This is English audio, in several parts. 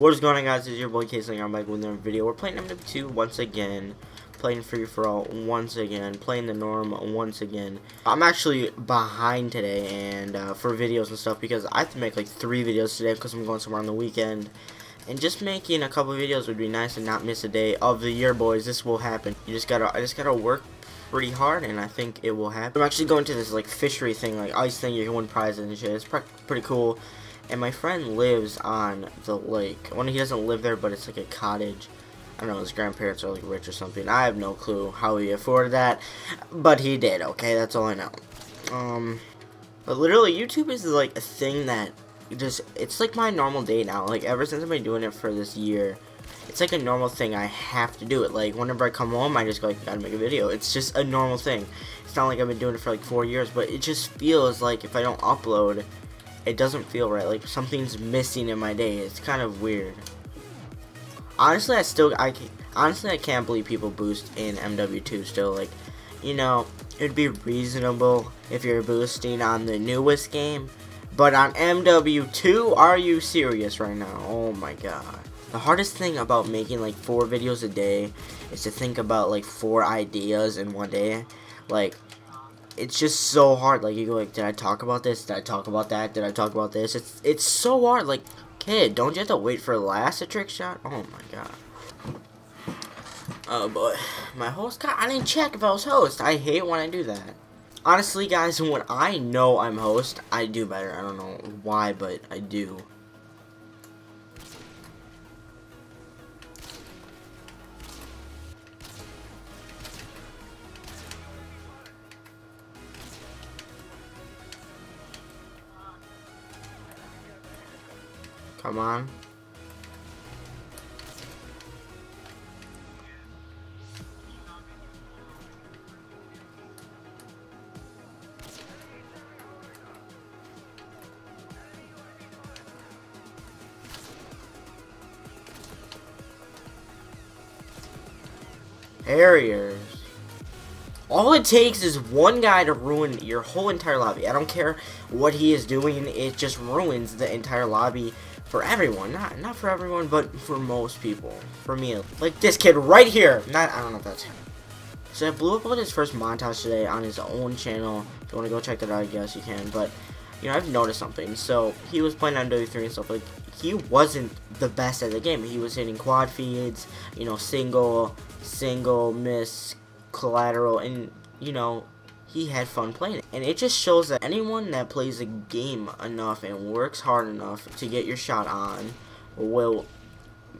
What is going on guys, it's your boy Casey, I'm back with another video. We're playing MW2 once again, playing Free For All once again, playing the norm once again. I'm actually behind today and uh, for videos and stuff because I have to make like three videos today because I'm going somewhere on the weekend. And just making a couple videos would be nice and not miss a day of the year boys, this will happen. You just gotta, I just gotta work pretty hard and I think it will happen. I'm actually going to this like fishery thing, like ice thing, you can win prizes and shit, it's pretty cool and my friend lives on the lake. Well, he doesn't live there, but it's like a cottage. I don't know, his grandparents are like rich or something. I have no clue how he afforded that, but he did, okay? That's all I know. Um, but literally, YouTube is like a thing that just, it's like my normal day now. Like, ever since I've been doing it for this year, it's like a normal thing. I have to do it. Like, whenever I come home, I just go, like, gotta make a video. It's just a normal thing. It's not like I've been doing it for like four years, but it just feels like if I don't upload, it doesn't feel right. Like something's missing in my day. It's kind of weird. Honestly, I still I honestly I can't believe people boost in MW2 still. Like, you know, it'd be reasonable if you're boosting on the newest game, but on MW2, are you serious right now? Oh my god. The hardest thing about making like four videos a day is to think about like four ideas in one day. Like it's just so hard. Like you go like, did I talk about this? Did I talk about that? Did I talk about this? It's it's so hard. Like, kid, don't you have to wait for last a trick shot? Oh my god. Oh boy, my host. I didn't check if I was host. I hate when I do that. Honestly, guys, when I know I'm host, I do better. I don't know why, but I do. Come on. Harriers. All it takes is one guy to ruin your whole entire lobby. I don't care what he is doing, it just ruins the entire lobby for everyone. Not not for everyone, but for most people. For me, like this kid right here. Not I don't know if that's him. So I blew up on his first montage today on his own channel. If you want to go check that out, I guess you can. But you know, I've noticed something. So he was playing on W3 and stuff. Like he wasn't the best at the game. He was hitting quad feeds, you know, single, single, miss, collateral, and you know, he had fun playing it. And it just shows that anyone that plays a game enough and works hard enough to get your shot on will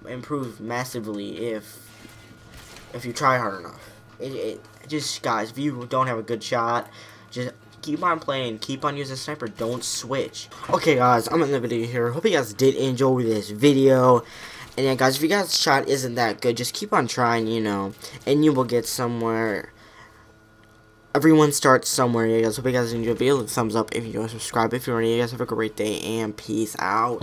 improve massively if if you try hard enough. It, it just guys, if you don't have a good shot, just keep on playing, keep on using sniper, don't switch. Okay guys, I'm in the video here. Hope you guys did enjoy this video. And yeah guys, if you guys shot isn't that good, just keep on trying, you know, and you will get somewhere everyone starts somewhere. You guys hope you guys enjoy the video. Thumbs up if you guys subscribe if you're new. You guys have a great day and peace out.